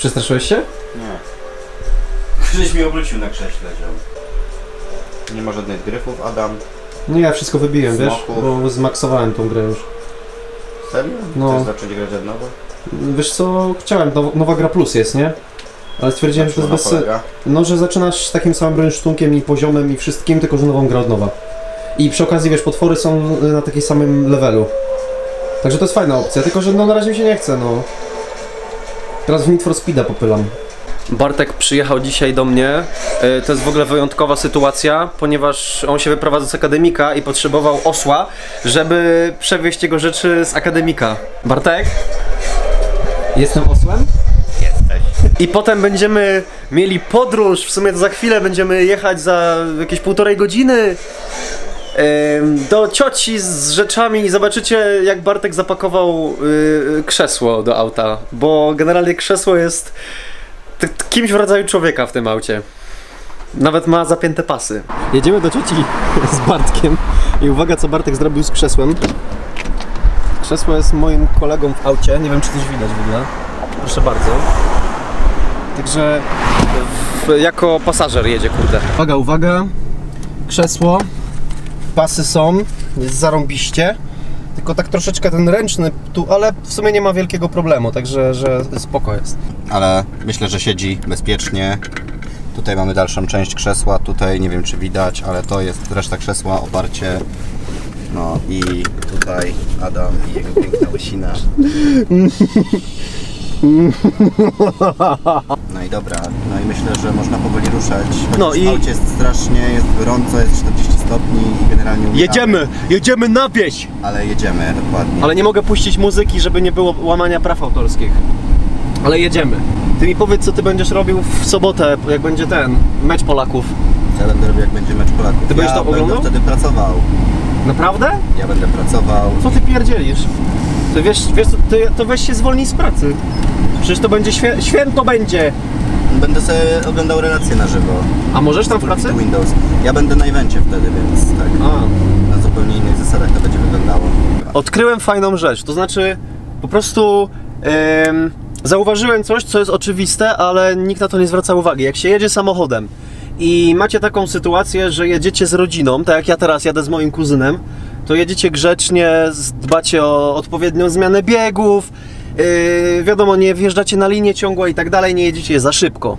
Przestraszyłeś się? Nie. Krzyś mi obrócił na krześle, ziom. Nie ma żadnych gryfów, Adam. Nie, ja wszystko wybiłem, wiesz? Bo zmaksowałem tą grę już. Serio? No. Chcesz zacząć grać od nowa? Wiesz co, chciałem, now- nowa gra plus jest, nie? Ale stwierdziłem, że to jest bez polega? No, że zaczynasz takim samym brainstunkiem i poziomem i wszystkim, tylko że nową grę od nowa. I przy okazji, wiesz, potwory są na takim samym levelu. Także to jest fajna opcja, tylko że no na razie mi się nie chce, no. Teraz w Need for Speeda popylam. Bartek przyjechał dzisiaj do mnie. E, To jest w ogóle wyjątkowa sytuacja, ponieważ on się wyprowadza z akademika i potrzebował osła, żeby przewieźć jego rzeczy z akademika. Bartek? Jestem osłem? I potem będziemy mieli podróż, w sumie to za chwilę będziemy jechać za jakieś półtorej godziny do cioci z rzeczami i zobaczycie jak Bartek zapakował y, krzesło do auta, bo generalnie krzesło jest kimś w rodzaju człowieka w tym aucie. Nawet ma zapięte pasy. Jedziemy do cioci z Bartkiem i uwaga co Bartek zrobił z krzesłem. Krzesło jest moim kolegą w aucie, nie wiem czy coś widać w ogóle. Proszę bardzo. Także jako pasażer jedzie, kurde. uwaga, uwaga. Krzesło, pasy są, jest zarąbiście. Tylko tak troszeczkę ten ręczny tu, ale w sumie nie ma wielkiego problemu, także że spoko jest. Ale myślę, że siedzi bezpiecznie. Tutaj mamy dalszą część krzesła. Tutaj nie wiem, czy widać, ale to jest reszta krzesła, oparcie. No i tutaj Adam i jego piękna łysina. No i dobra, no i myślę, że można powoli ruszać. No i- w aucie jest strasznie, jest gorąco, jest 40 stopni i generalnie umieramy. Jedziemy! Jedziemy na wieś! Ale jedziemy, dokładnie. Ale nie mogę puścić muzyki, żeby nie było łamania praw autorskich. Ale jedziemy. Ty mi powiedz, co ty będziesz robił w sobotę, jak będzie ten mecz Polaków. Ja będę robił jak będzie mecz Polaków. Ty będziesz ja to oglądał? będę wtedy pracował. Naprawdę? Ja będę pracował. Co ty pierdzielisz? Ty wiesz, wiesz ty, to weź się zwolnij z pracy. Przecież to będzie świę, święto będzie. Będę sobie oglądał relacje na żywo. A możesz tam w pracy? Windows. Ja będę na evencie wtedy, więc tak. A. Na zupełnie innych zasadach to będzie wyglądało. Odkryłem fajną rzecz, to znaczy po prostu em, zauważyłem coś, co jest oczywiste, ale nikt na to nie zwraca uwagi. Jak się jedzie samochodem i macie taką sytuację, że jedziecie z rodziną, tak jak ja teraz jadę z moim kuzynem, to jedziecie grzecznie, dbacie o odpowiednią zmianę biegów, yy, wiadomo, nie wjeżdżacie na linię ciągłą i tak dalej, nie jedziecie za szybko.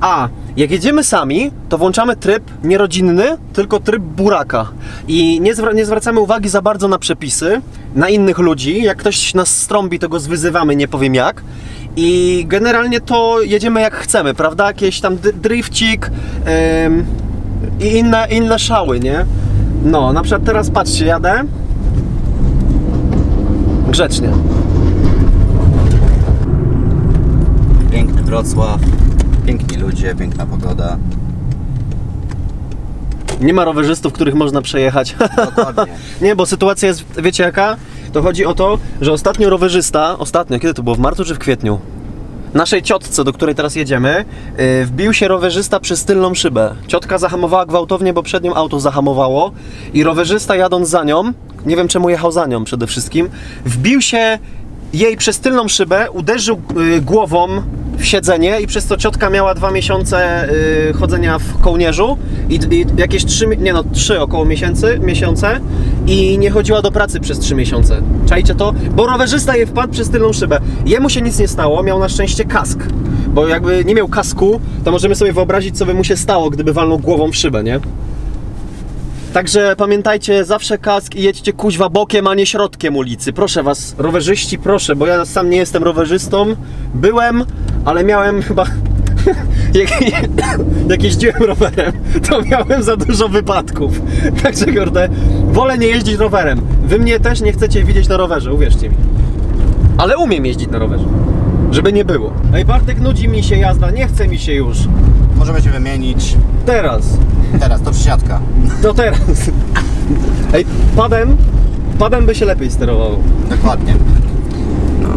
A jak jedziemy sami, to włączamy tryb nie rodzinny, tylko tryb buraka. I nie, nie zwracamy uwagi za bardzo na przepisy, na innych ludzi. Jak ktoś nas strąbi, to go zwyzywamy, nie powiem jak. I generalnie to jedziemy jak chcemy, prawda? Jakieś tam drifcik em, i inne, inne szały, nie? No, na przykład teraz patrzcie, jadę. Grzecznie. Wrocław, piękni ludzie, piękna pogoda. Nie ma rowerzystów, których można przejechać. Dokładnie. Nie, bo sytuacja jest, wiecie jaka? To chodzi o to, że ostatnio rowerzysta, ostatnio, kiedy to było, w marcu czy w kwietniu? Naszej ciotce, do której teraz jedziemy, yy, wbił się rowerzysta przez tylną szybę. Ciotka zahamowała gwałtownie, bo przed nią auto zahamowało i rowerzysta jadąc za nią, nie wiem czemu jechał za nią przede wszystkim, wbił się jej przez tylną szybę, uderzył yy, głową w siedzenie i przez to ciotka miała dwa miesiące yy, chodzenia w kołnierzu i, i jakieś trzy, nie no, trzy około miesięcy, miesiące i nie chodziła do pracy przez trzy miesiące. Czajcie to? Bo rowerzysta jej wpadł przez tylną szybę. Jemu się nic nie stało, miał na szczęście kask. Bo jakby nie miał kasku, to możemy sobie wyobrazić, co by mu się stało, gdyby walnął głową w szybę, nie? Także pamiętajcie, zawsze kask i jedźcie kuźwa bokiem, a nie środkiem ulicy. Proszę was, rowerzyści, proszę, bo ja sam nie jestem rowerzystą. Byłem, ale miałem chyba... Jak, jak jeździłem rowerem, to miałem za dużo wypadków. Także kurde, wolę nie jeździć rowerem. Wy mnie też nie chcecie widzieć na rowerze, uwierzcie mi. Ale umiem jeździć na rowerze. Żeby nie było. Ej, Bartek, nudzi mi się jazda, nie chce mi się już. Możemy się wymienić. Teraz. Teraz to przysiadka. To teraz. Ej, padem, padem by się lepiej sterowało. Dokładnie. No.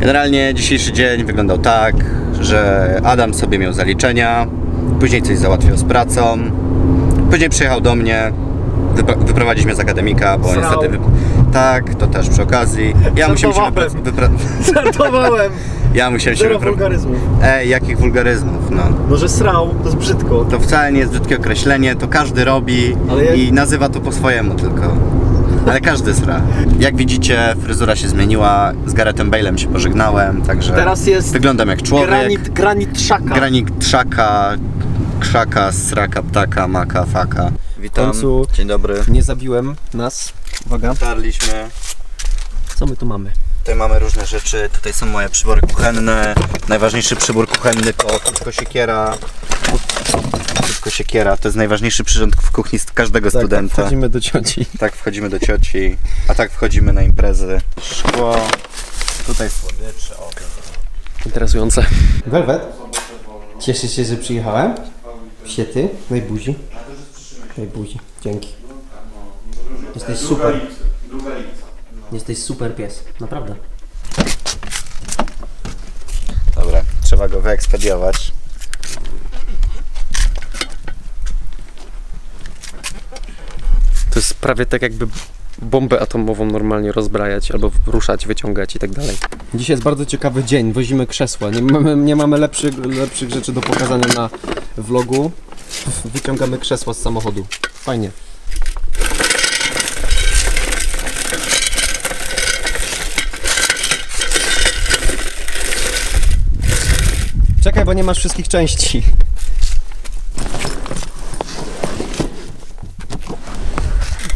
Generalnie dzisiejszy dzień wyglądał tak, że Adam sobie miał zaliczenia, później coś załatwiał z pracą, później przyjechał do mnie wypra- wyprowadzić mnie z akademika, bo Srał. niestety... Wy... Tak, to też przy okazji. Ja musiałem się wypra- wypra- Żartowałem! Ja musiałem się wypra- wulgaryzmów. Ej, jakich wulgaryzmów, no. No, że srał, to jest brzydko. To wcale nie jest brzydkie określenie, to każdy robi jak- i nazywa to po swojemu tylko. Ale każdy sra. Jak widzicie, fryzura się zmieniła, z Garethem Bale'em się pożegnałem, także Teraz jest wyglądam jak człowiek. Granit, granit szaka. Granit trzaka, krzaka, sraka, ptaka, maka, faka. Witam, końcu- dzień dobry. Nie zabiłem nas. Uwaga, Dotarliśmy. co my tu mamy? Tutaj mamy różne rzeczy, tutaj są moje przybory kuchenne. Najważniejszy przybór kuchenny to krótko siekiera. Krótko siekiera, to jest najważniejszy przyrząd w kuchni z każdego studenta. Tak, Wchodzimy do cioci. Tak wchodzimy do cioci, a tak wchodzimy na imprezy. Szkło, tutaj słodycze, o. Interesujące. Velvet, cieszysz się, że przyjechałem? Się ty? Buzi. Daj buzi. Dzięki. Jesteś super. Jesteś super pies. Naprawdę. Dobra, trzeba go wyekspediować. To jest prawie tak jakby bombę atomową normalnie rozbrajać albo ruszać, wyciągać i tak dalej. Dzisiaj jest bardzo ciekawy dzień, wozimy krzesła. Nie mamy, nie mamy lepszych, lepszych rzeczy do pokazania na vlogu. Wyciągamy krzesła z samochodu. Fajnie. Czekaj, bo nie masz wszystkich części.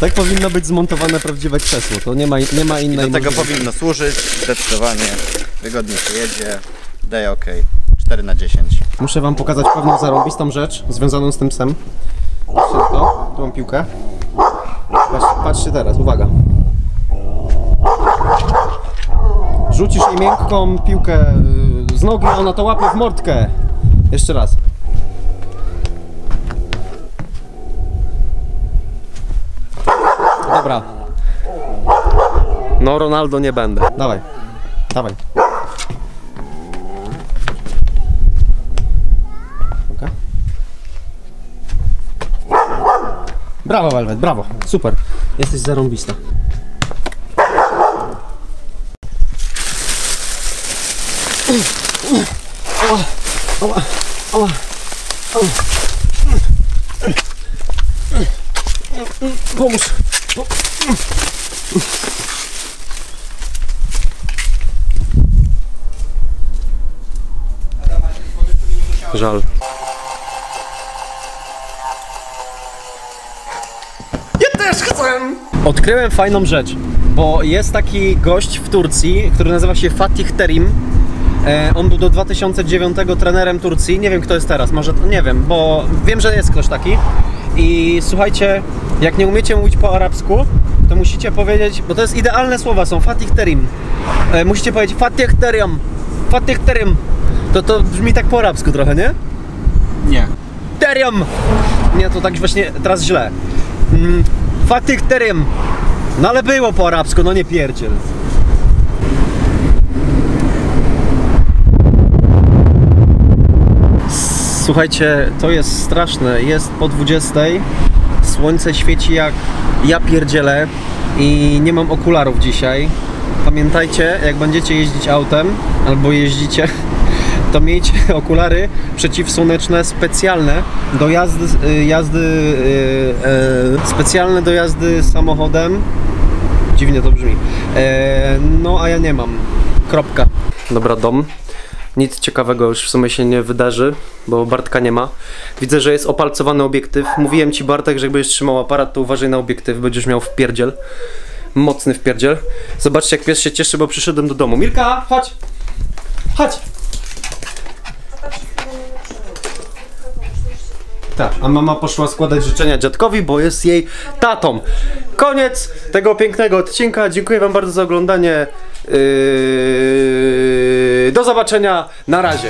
Tak powinno być zmontowane prawdziwe krzesło. To nie ma, nie ma I innej do tego możliwości. powinno służyć, zdecydowanie. Wygodnie się jedzie. Daję ok. 4 na 10. Muszę wam pokazać pewną zarąbistą rzecz związaną z tym psem. Patrzcie na to, tu mam piłkę. Patrz, patrzcie teraz, uwaga. Rzucisz jej miękką piłkę y, z nogi, ona to łapie w mordkę. Jeszcze raz. Dobra, No Ronaldo nie będę. dawaj. Dawaj. Brawo, Velvet, brawo. Super. Jesteś zarąbista. Pomóż. Żal. Odkryłem fajną rzecz, bo jest taki gość w Turcji, który nazywa się Fatih Terim. E, on był do 2009 trenerem Turcji. Nie wiem kto jest teraz, może nie wiem, bo wiem, że jest ktoś taki. I słuchajcie, jak nie umiecie mówić po arabsku, to musicie powiedzieć, bo to jest idealne słowa są Fatih Terim. E, musicie powiedzieć Fatih Terim. Fatih Terim. To to brzmi tak po arabsku trochę, nie? Nie. Terium! Nie, to tak właśnie teraz źle. Fatih Terim. No ale było po arabsku, no nie pierdziel. Słuchajcie, to jest straszne. Jest po 20. Słońce świeci jak ja pierdzielę i nie mam okularów dzisiaj. Pamiętajcie, jak będziecie jeździć autem albo jeździcie, to miejcie okulary przeciwsłoneczne specjalne do jazdy, y, jazdy y, e, specjalne do jazdy samochodem. Dziwnie to brzmi. E, no a ja nie mam. Kropka. Dobra, dom. Nic ciekawego już w sumie się nie wydarzy, bo Bartka nie ma. Widzę, że jest opalcowany obiektyw. Mówiłem ci Bartek, że jak będziesz trzymał aparat, to uważaj na obiektyw, będziesz miał wpierdziel. Mocny wpierdziel. Zobaczcie jak pies się cieszy, bo przyszedłem do domu. Milka, chodź! Chodź! Tak, a mama poszła składać życzenia dziadkowi, bo jest jej tatą. Koniec tego pięknego odcinka. Dziękuję Wam bardzo za oglądanie. Yy... Do zobaczenia. Na razie.